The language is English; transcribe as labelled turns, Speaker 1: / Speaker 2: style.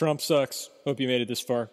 Speaker 1: Trump sucks. Hope you made it this far.